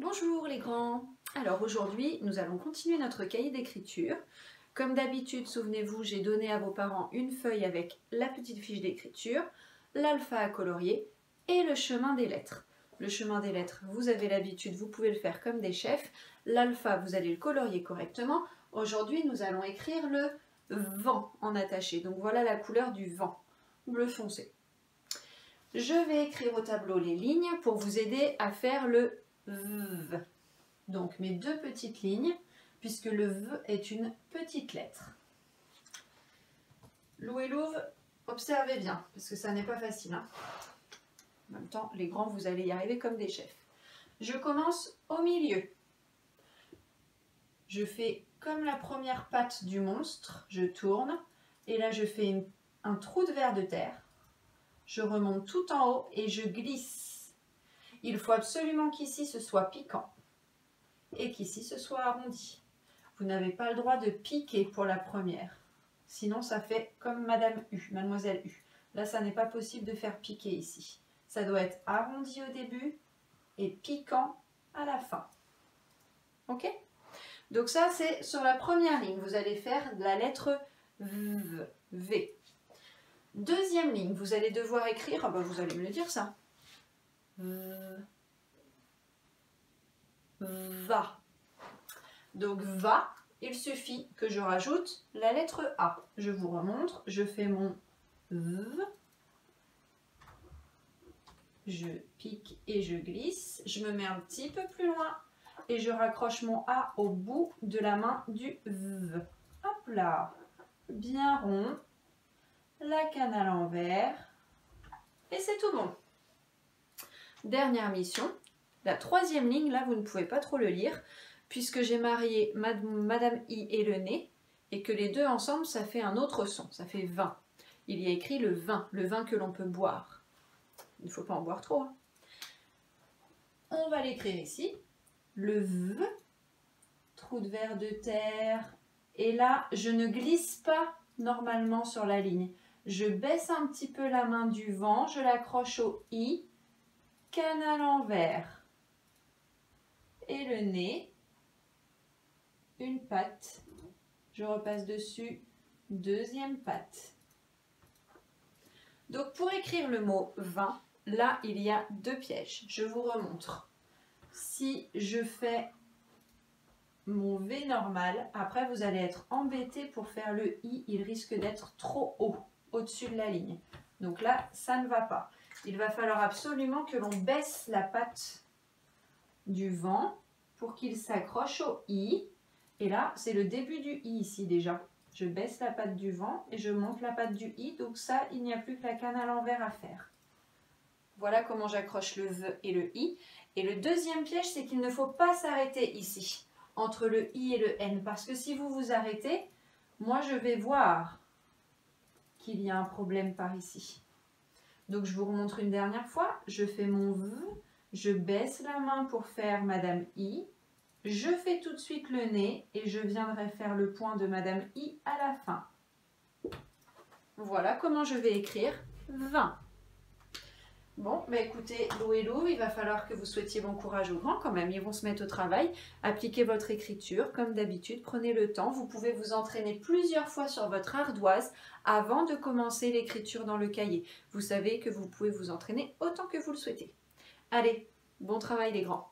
Bonjour les grands Alors aujourd'hui, nous allons continuer notre cahier d'écriture. Comme d'habitude, souvenez-vous, j'ai donné à vos parents une feuille avec la petite fiche d'écriture, l'alpha à colorier et le chemin des lettres. Le chemin des lettres, vous avez l'habitude, vous pouvez le faire comme des chefs. L'alpha, vous allez le colorier correctement. Aujourd'hui, nous allons écrire le vent en attaché. Donc voilà la couleur du vent, bleu foncé. Je vais écrire au tableau les lignes pour vous aider à faire le Donc mes deux petites lignes, puisque le V est une petite lettre. Lou et observez bien, parce que ça n'est pas facile. Hein. En même temps, les grands, vous allez y arriver comme des chefs. Je commence au milieu. Je fais comme la première patte du monstre, je tourne, et là je fais un trou de verre de terre. Je remonte tout en haut et je glisse. Il faut absolument qu'ici ce soit piquant et qu'ici ce soit arrondi. Vous n'avez pas le droit de piquer pour la première. Sinon, ça fait comme Madame U, Mademoiselle U. Là, ça n'est pas possible de faire piquer ici. Ça doit être arrondi au début et piquant à la fin. Ok? Donc ça, c'est sur la première ligne. Vous allez faire la lettre V. Deuxième ligne, vous allez devoir écrire, ah ben, vous allez me le dire ça. Va. Donc va, il suffit que je rajoute la lettre A. Je vous remontre, je fais mon V. Je pique et je glisse. Je me mets un petit peu plus loin et je raccroche mon A au bout de la main du V. Hop là, bien rond la canne à l'envers, et c'est tout bon. Dernière mission, la troisième ligne, là vous ne pouvez pas trop le lire, puisque j'ai marié Madame I et le nez, et que les deux ensemble, ça fait un autre son, ça fait 20. Il y a écrit le vin, le vin que l'on peut boire. Il ne faut pas en boire trop. Hein. On va l'écrire ici, le V, trou de verre de terre, et là, je ne glisse pas normalement sur la ligne. Je baisse un petit peu la main du vent, je l'accroche au i, canne à l'envers. Et le nez, une patte, je repasse dessus, deuxième patte. Donc pour écrire le mot vin, là il y a deux pièges. Je vous remontre. Si je fais mon V normal, après vous allez être embêté pour faire le I, il risque d'être trop haut au-dessus de la ligne. Donc là, ça ne va pas. Il va falloir absolument que l'on baisse la patte du vent pour qu'il s'accroche au i. Et là, c'est le début du i ici déjà. Je baisse la patte du vent et je monte la patte du i. Donc ça, il n'y a plus que la canne à l'envers à faire. Voilà comment j'accroche le v et le i. Et le deuxième piège, c'est qu'il ne faut pas s'arrêter ici, entre le i et le n. Parce que si vous vous arrêtez, moi je vais voir qu'il y a un problème par ici. Donc je vous remontre une dernière fois. Je fais mon V, je baisse la main pour faire Madame I. Je fais tout de suite le nez et je viendrai faire le point de Madame I à la fin. Voilà comment je vais écrire 20. Bon, bah écoutez, Lou et il va falloir que vous souhaitiez bon courage aux grands quand même. Ils vont se mettre au travail. Appliquez votre écriture comme d'habitude. Prenez le temps. Vous pouvez vous entraîner plusieurs fois sur votre ardoise avant de commencer l'écriture dans le cahier. Vous savez que vous pouvez vous entraîner autant que vous le souhaitez. Allez, bon travail les grands.